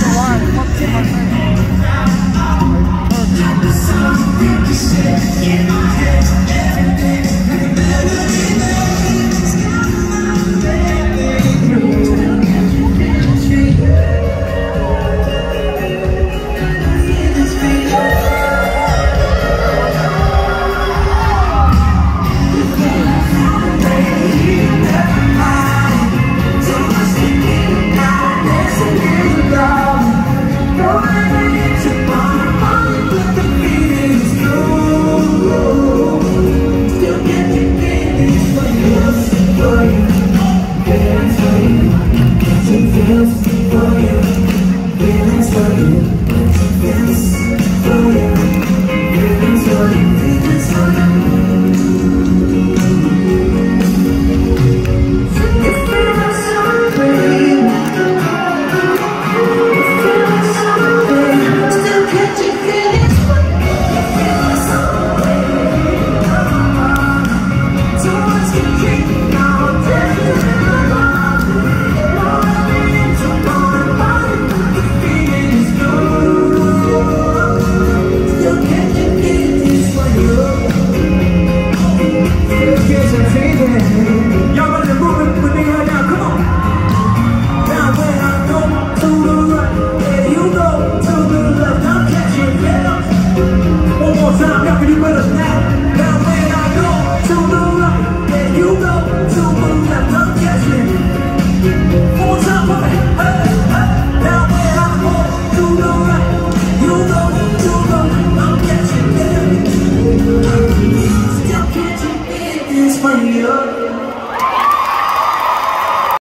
Time, y'all you.